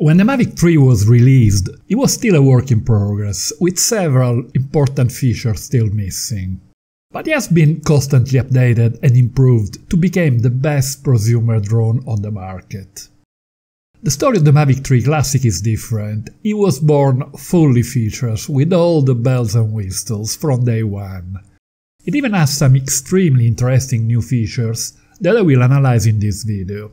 When the Mavic 3 was released, it was still a work in progress, with several important features still missing. But it has been constantly updated and improved to become the best prosumer drone on the market. The story of the Mavic 3 Classic is different. It was born fully features with all the bells and whistles from day one. It even has some extremely interesting new features that I will analyze in this video.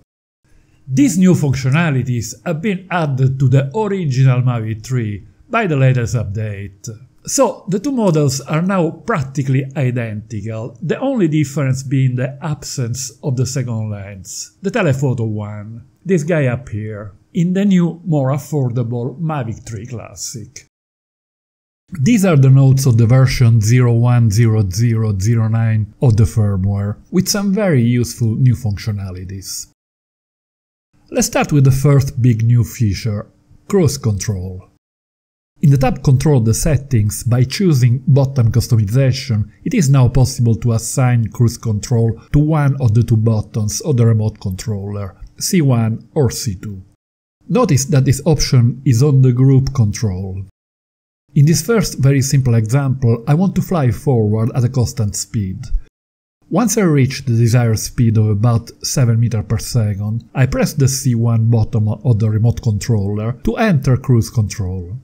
These new functionalities have been added to the original Mavic 3 by the latest update. So the two models are now practically identical, the only difference being the absence of the second lens, the telephoto one, this guy up here, in the new, more affordable Mavic 3 Classic. These are the notes of the version 010009 of the firmware, with some very useful new functionalities. Let's start with the first big new feature, cruise control. In the tab Control the settings, by choosing button customization, it is now possible to assign cruise control to one of the two buttons of the remote controller, C1 or C2. Notice that this option is on the group control. In this first very simple example, I want to fly forward at a constant speed. Once I reach the desired speed of about 7 meters per second, I press the C1 button of the remote controller to enter cruise control.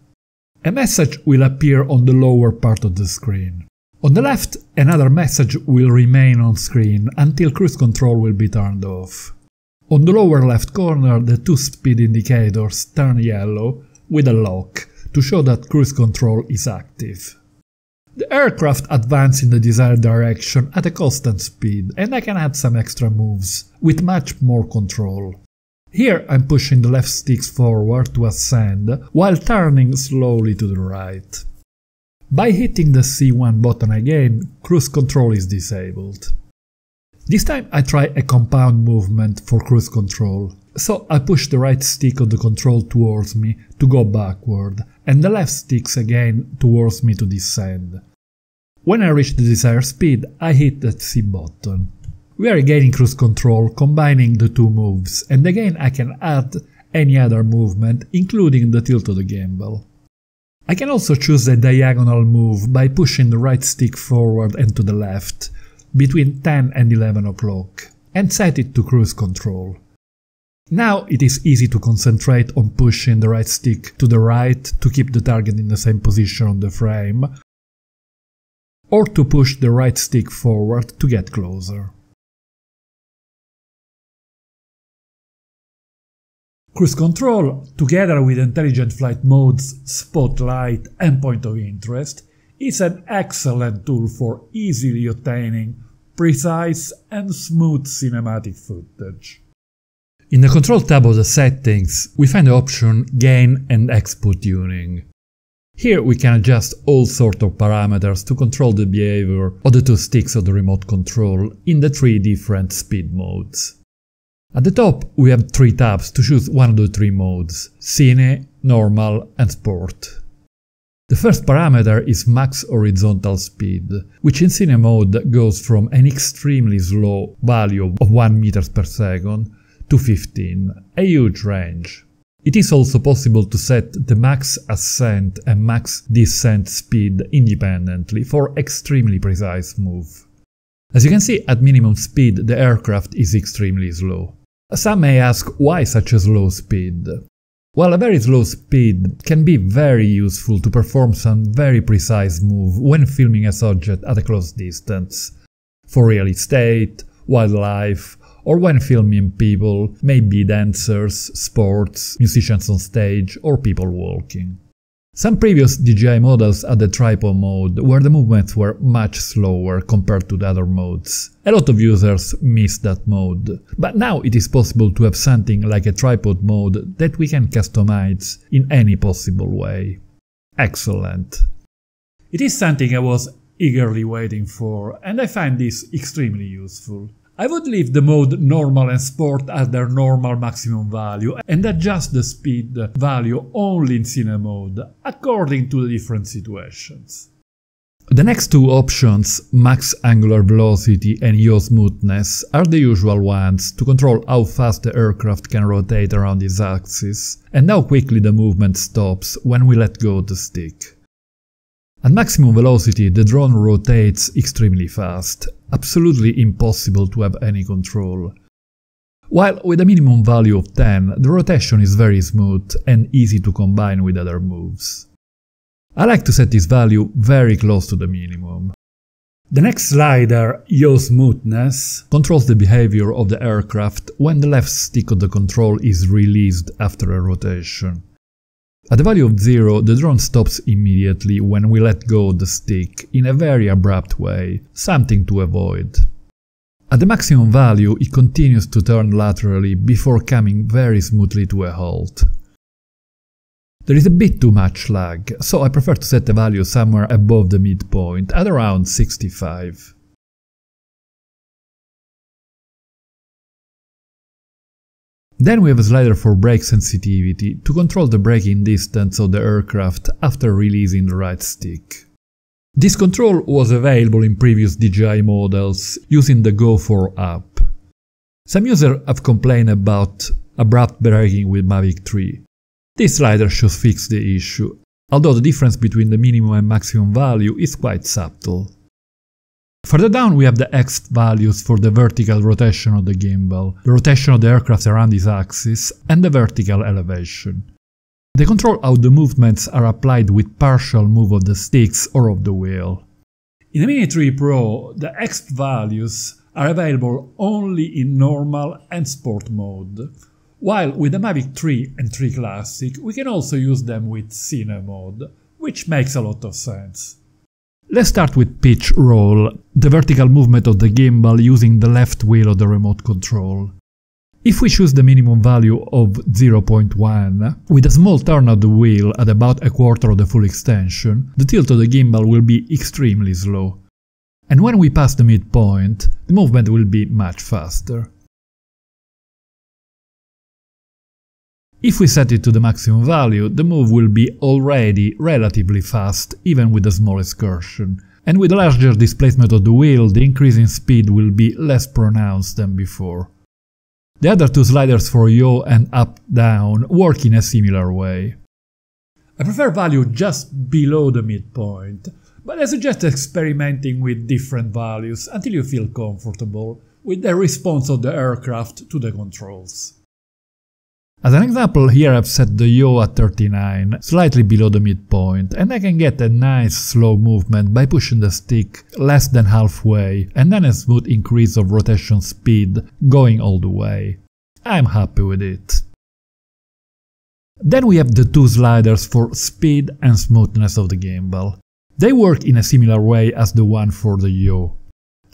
A message will appear on the lower part of the screen. On the left, another message will remain on screen until cruise control will be turned off. On the lower left corner, the two speed indicators turn yellow with a lock to show that cruise control is active. The aircraft advances in the desired direction at a constant speed and I can add some extra moves with much more control. Here I'm pushing the left sticks forward to ascend while turning slowly to the right. By hitting the C1 button again, cruise control is disabled. This time I try a compound movement for cruise control. So I push the right stick of the control towards me to go backward, and the left sticks again towards me to descend. When I reach the desired speed, I hit the C button. We are gaining cruise control combining the two moves, and again I can add any other movement, including the tilt of the gimbal. I can also choose a diagonal move by pushing the right stick forward and to the left, between 10 and 11 o'clock, and set it to cruise control. Now it is easy to concentrate on pushing the right stick to the right to keep the target in the same position on the frame, or to push the right stick forward to get closer. Cruise control, together with intelligent flight modes, spotlight and point of interest, is an excellent tool for easily obtaining precise and smooth cinematic footage. In the control tab of the settings, we find the option Gain and Expo Tuning. Here we can adjust all sorts of parameters to control the behavior of the two sticks of the remote control in the three different speed modes. At the top we have three tabs to choose one of the three modes, Cine, Normal and Sport. The first parameter is max horizontal speed, which in Cine mode goes from an extremely slow value of 1 meters per second to 15, a huge range. It is also possible to set the max ascent and max descent speed independently for extremely precise move. As you can see, at minimum speed the aircraft is extremely slow. Some may ask why such a slow speed. Well, a very slow speed can be very useful to perform some very precise move when filming a subject at a close distance. For real estate, wildlife, or when filming people, maybe dancers, sports, musicians on stage, or people walking. Some previous DJI models had the tripod mode, where the movements were much slower compared to the other modes. A lot of users miss that mode, but now it is possible to have something like a tripod mode that we can customize in any possible way. Excellent. It is something I was eagerly waiting for, and I find this extremely useful. I would leave the mode normal and sport at their normal maximum value and adjust the speed value only in cine mode, according to the different situations. The next two options, max angular velocity and yaw smoothness, are the usual ones to control how fast the aircraft can rotate around its axis and how quickly the movement stops when we let go the stick. At maximum velocity the drone rotates extremely fast, absolutely impossible to have any control. While with a minimum value of 10, the rotation is very smooth and easy to combine with other moves. I like to set this value very close to the minimum. The next slider, yaw smoothness, controls the behavior of the aircraft when the left stick of the control is released after a rotation. At the value of 0, the drone stops immediately when we let go the stick in a very abrupt way, something to avoid. At the maximum value, it continues to turn laterally before coming very smoothly to a halt. There is a bit too much lag, so I prefer to set the value somewhere above the midpoint, at around 65. Then we have a slider for brake sensitivity, to control the braking distance of the aircraft after releasing the right stick. This control was available in previous DJI models, using the Go4 app. Some users have complained about abrupt braking with Mavic 3, this slider should fix the issue, although the difference between the minimum and maximum value is quite subtle. Further down we have the expo values for the vertical rotation of the gimbal, the rotation of the aircraft around its axis, and the vertical elevation. They control how the movements are applied with partial move of the sticks or of the wheel. In the Mini 3 Pro, the expo values are available only in normal and sport mode, while with the Mavic 3 and 3 Classic we can also use them with Cine mode, which makes a lot of sense. Let's start with pitch roll, the vertical movement of the gimbal using the left wheel of the remote control. If we choose the minimum value of 0.1, with a small turn of the wheel at about a quarter of the full extension, the tilt of the gimbal will be extremely slow. And when we pass the midpoint, the movement will be much faster. If we set it to the maximum value, the move will be already relatively fast, even with a small excursion. And with a larger displacement of the wheel, the increase in speed will be less pronounced than before. The other two sliders for yaw and up-down work in a similar way. I prefer value just below the midpoint, but I suggest experimenting with different values until you feel comfortable with the response of the aircraft to the controls. As an example, here I've set the yaw at 39, slightly below the midpoint, and I can get a nice slow movement by pushing the stick less than halfway, and then a smooth increase of rotation speed going all the way. I'm happy with it. Then we have the two sliders for speed and smoothness of the gimbal. They work in a similar way as the one for the yaw.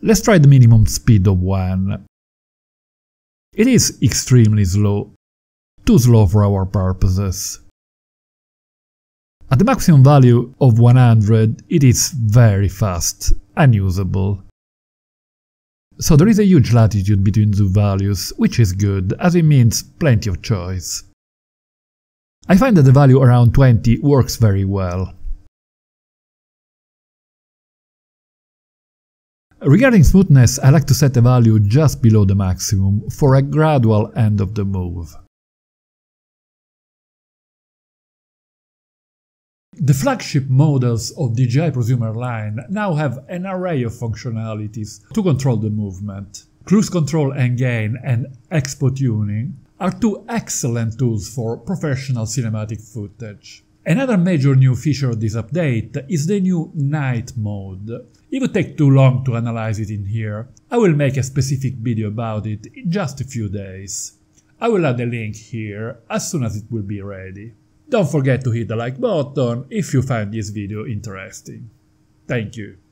Let's try the minimum speed of 1. It is extremely slow, too slow for our purposes. At the maximum value of 100, it is very fast, unusable. So there is a huge latitude between the values, which is good, as it means plenty of choice. I find that the value around 20 works very well. Regarding smoothness, I like to set a value just below the maximum for a gradual end of the move. The flagship models of DJI Prosumer line now have an array of functionalities to control the movement. Cruise control and gain and expo tuning are two excellent tools for professional cinematic footage. Another major new feature of this update is the new night mode. It would take too long to analyze it in here. I will make a specific video about it in just a few days. I will add a link here as soon as it will be ready. Don't forget to hit the like button if you find this video interesting. Thank you.